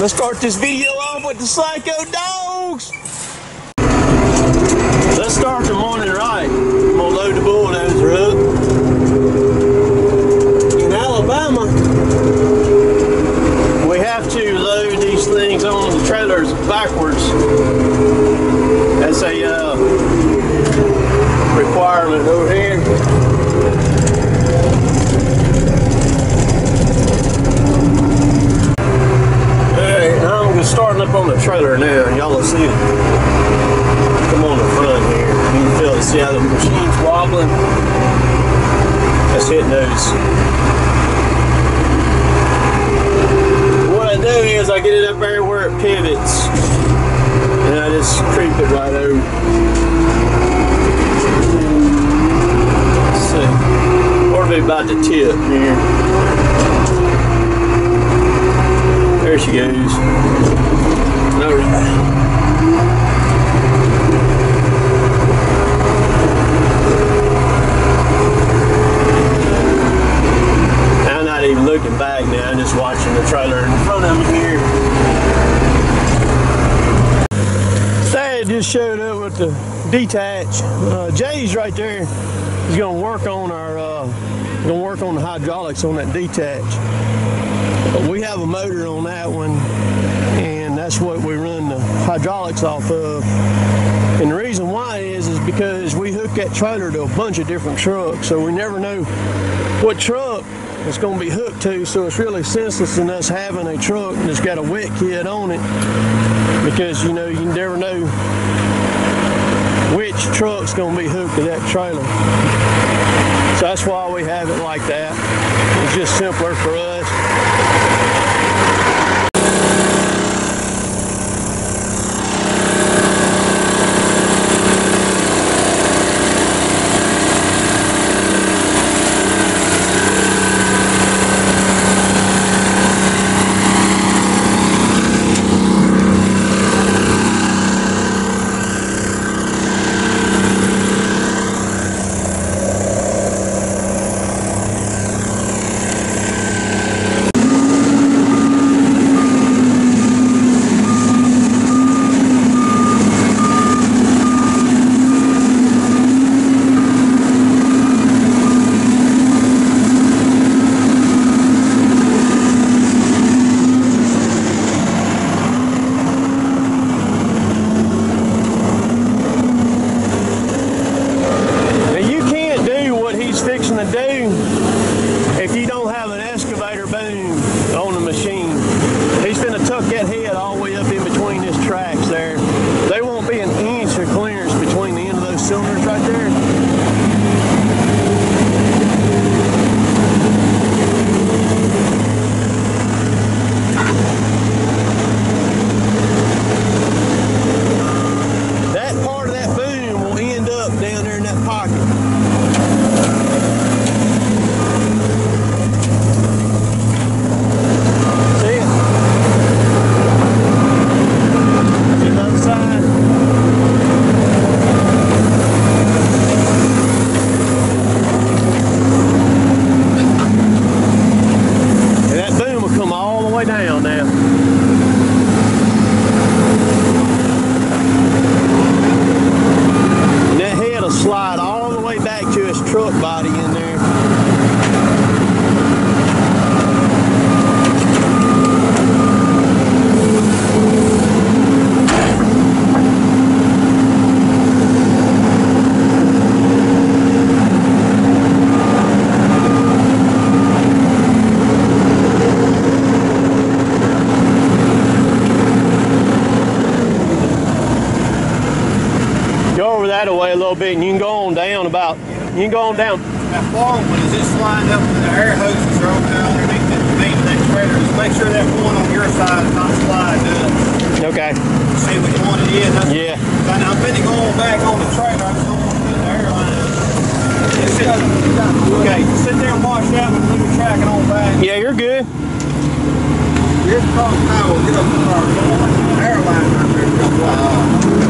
Let's start this video off with the Psycho Dogs. Let's start the morning right. I'm gonna load the bulldozer up. In Alabama, we have to load these things on the trailers backwards. That's a uh, requirement over here. Alright, now I'm just starting up on the trailer now. Y'all will see it. Come on the front here. You can feel it. See how the machine's wobbling? What I do is I get it up there where it pivots. And I just creep it right over. Let's see. Or about the tip here. There she goes. No. I'm not even looking back now. I'm just watching the trailer in front of me here. Dad just showed up with the detach. Uh, Jay's right there. He's gonna work on our, uh, gonna work on the hydraulics on that detach. We have a motor on that one, and that's what we run the hydraulics off of. And the reason why is is because we hook that trailer to a bunch of different trucks, so we never know what truck it's going to be hooked to. So it's really senseless in us having a truck that's got a wet kit on it, because you know you never know which truck's going to be hooked to that trailer. So that's why we have it like that. It's just simpler for us. Away a little bit and you can go on down about, you can go on down. That long one, is this lined up with the air hoses are over there underneath the of that trailer? Just make sure that one on your side is not sliding up. Okay. See which one it is. That's- Yeah. I'm finna back on the trailer. I just don't want to put the airline. Just sit, okay, sit there and wash that one, leave it tracking on back. Yeah, you're good. Here's the cross power, get up the car. Airline right there, jump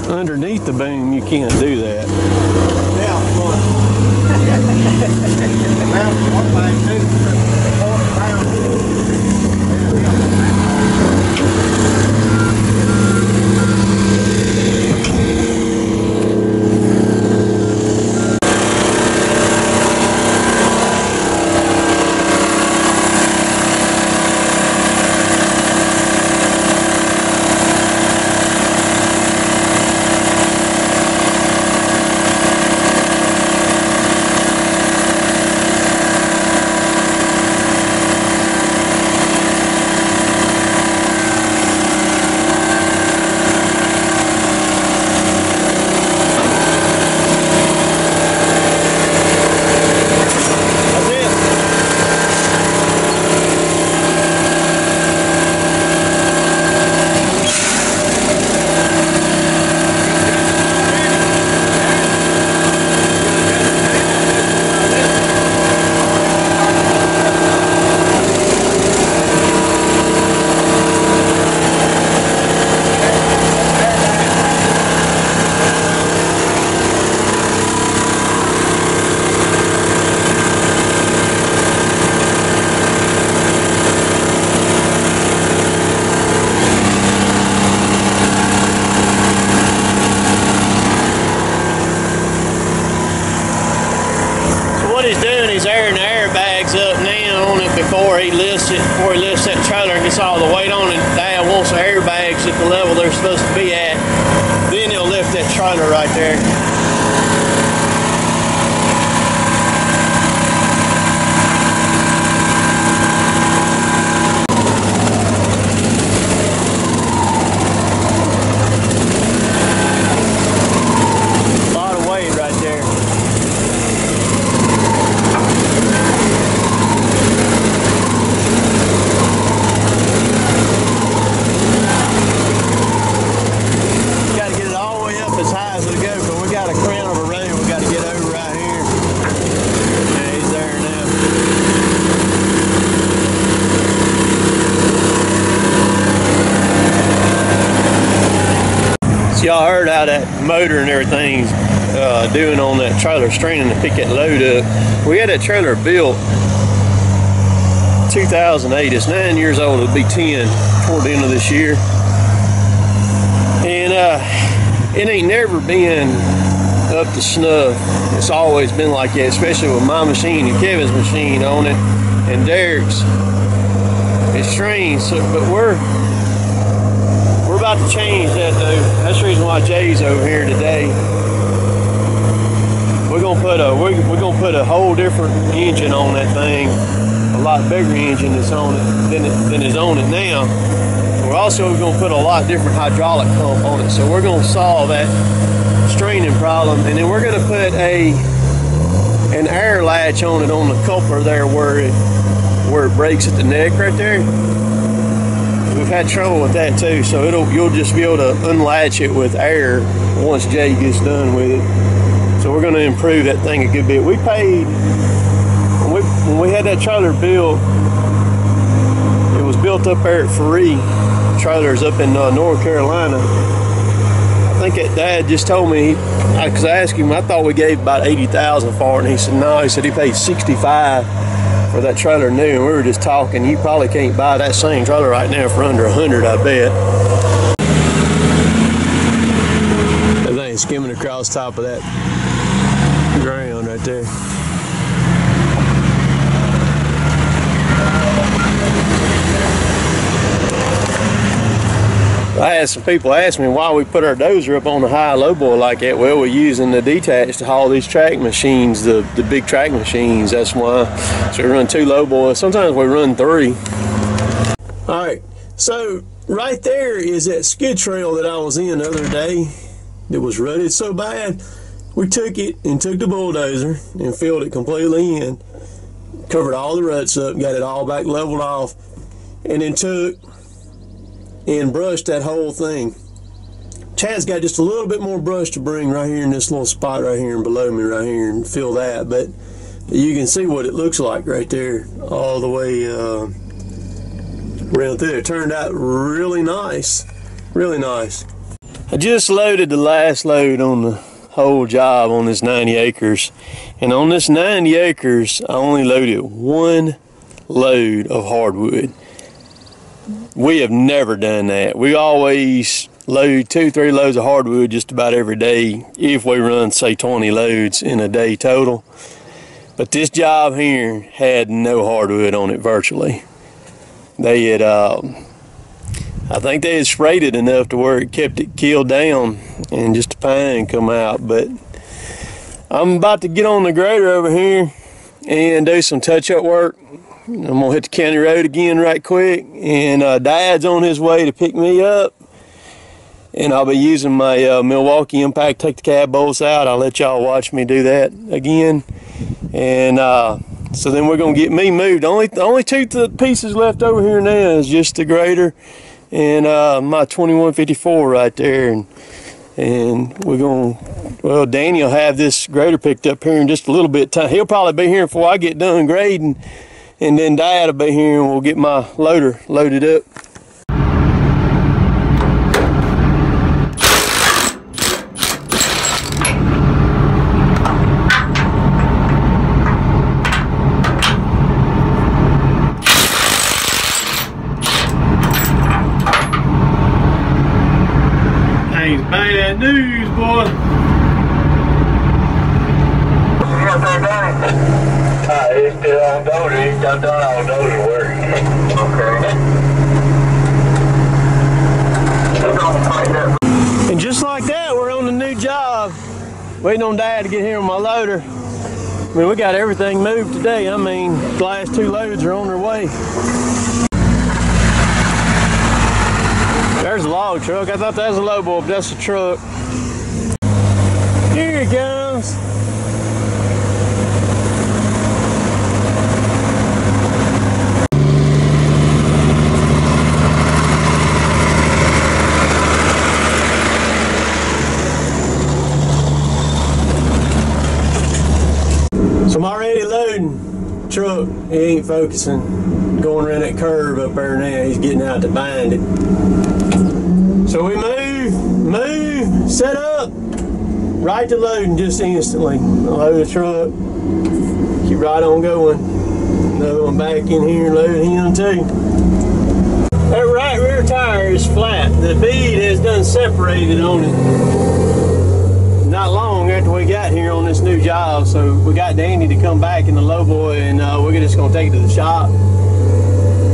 underneath the boom, you can't do that. Yeah, well, well, one thing too, forty pounds. That's it. So what he's doing, he's airing the airbags up now on it before he lifts it, before he lifts that trailer and gets all the weight on it. Dad wants the airbags at the level they're supposed to be at. Then he'll lift that trailer there. A lot of weight right there. Got to get it all the way up as high as it'll go, but we got a crown of a road we got to get over right here. Yeah, he's there now. Y'all heard how that motor and everything's uh, doing on that trailer straining to pick that load up. We had that trailer built 2008. It's nine years old. It'll be 10 toward the end of this year. And uh, it ain't never been up to snuff. It's always been like that, especially with my machine and Kevin's machine on it and Derek's. It's strange, so, but we're to change that though. That's the reason why Jay's over here today. We're gonna put a we're, we're gonna put a whole different engine on that thing, a lot bigger engine that's on it than it, than is on it now. We're also gonna put a lot different hydraulic pump on it, so we're gonna solve that straining problem, and then we're gonna put a an air latch on it on the coupler there where it where it breaks at the neck right there. Had trouble with that too, so it'll you'll just be able to unlatch it with air once Jay gets done with it. So we're going to improve that thing a good bit. We paid when we when we had that trailer built. It was built up there at Free Trailers up in uh, North Carolina. I think that Dad just told me because I asked him. I thought we gave about eighty thousand for it, and he said no. He said he paid sixty five for that trailer new, and we were just talking. You probably can't buy that same trailer right now for under a hundred, I bet. That thing skimming across top of that ground right there. Had some people ask me why we put our dozer up on the high low boy like that. Well, we're using the detach to haul these track machines, the, the big track machines. That's why. So we run two low boys. Sometimes we run three. All right. So right there is that skid trail that I was in the other day that was rutted so bad. We took it and took the bulldozer and filled it completely in, covered all the ruts up, got it all back leveled off, and then took and brush that whole thing. Chad's got just a little bit more brush to bring right here in this little spot right here and below me right here and fill that, but you can see what it looks like right there all the way uh, around through. It turned out really nice, really nice. I just loaded the last load on the whole job on this 90 acres. And on this 90 acres, I only loaded one load of hardwood. We have never done that. We always load two, three loads of hardwood just about every day if we run, say, 20 loads in a day total. But this job here had no hardwood on it virtually. They had, um, I think they had sprayed it enough to where it kept it killed down and just a pine come out. But I'm about to get on the grader over here and do some touch-up work. I'm gonna hit the county road again right quick and uh, Dad's on his way to pick me up and I'll be using my uh, Milwaukee Impact take the cab bolts out. I'll let y'all watch me do that again. And uh, so then we're gonna get me moved. Only, the only two pieces left over here now is just the grader and uh, my 2154 right there. And, and we're gonna, well, Danny will have this grader picked up here in just a little bit time. He'll probably be here before I get done grading. And then Dad will be here and we'll get my loader loaded up. bad news, boy. And just like that, we're on the new job. Waiting on Dad to get here with my loader. I mean, we got everything moved today. I mean, the last two loads are on their way. There's a log truck. I thought that was a lowboy, but that's a truck. Here it comes. So I'm already loading truck. He ain't focusing. Going around that curve up there now. He's getting out to bind it. So we move, move, set up, right to loading just instantly. Load the truck, keep right on going. Another one back in here load him too. That right rear tire is flat. The bead has done separated on it. Not long after we got here on this new job, so we got Danny to come back in the lowboy and uh, we're just gonna take it to the shop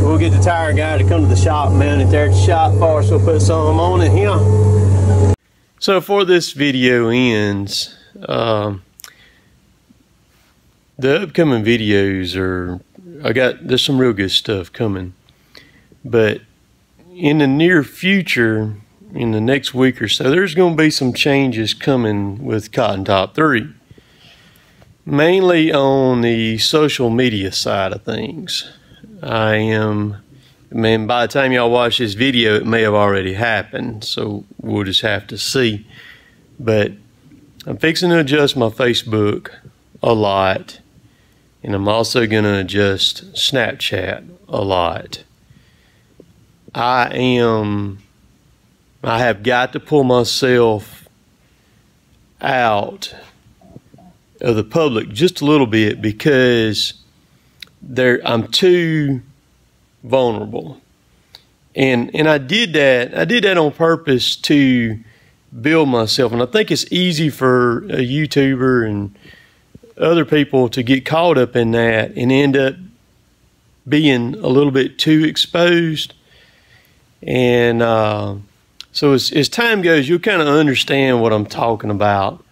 we'll get the tire guy to come to the shop, mount it there at the shop for us. We'll put some on it here. So before this video ends, um, the upcoming videos are, I got, there's some real good stuff coming. But in the near future, in the next week or so, there's going to be some changes coming with Cotton Top 3. Mainly on the social media side of things. I am, I mean, by the time y'all watch this video, it may have already happened, so we'll just have to see. But I'm fixing to adjust my Facebook a lot, and I'm also going to adjust Snapchat a lot. I am, I have got to pull myself out of the public just a little bit because there I'm too vulnerable. And and I did that. I did that on purpose to build myself. And I think it's easy for a YouTuber and other people to get caught up in that and end up being a little bit too exposed. And uh, so as, as time goes, you'll kind of understand what I'm talking about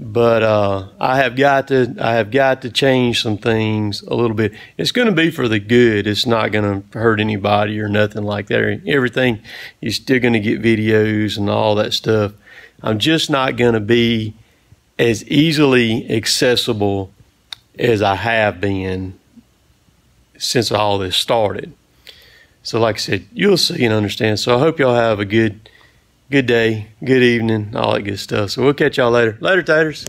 but uh, I have got to I have got to change some things a little bit. It's going to be for the good. It's not going to hurt anybody or nothing like that. Everything you're still going to get videos and all that stuff. I'm just not going to be as easily accessible as I have been since all this started. So, like I said, you'll see and understand. So, I hope y'all have a good good day, good evening, all that good stuff. So we'll catch y'all later. Later, taters.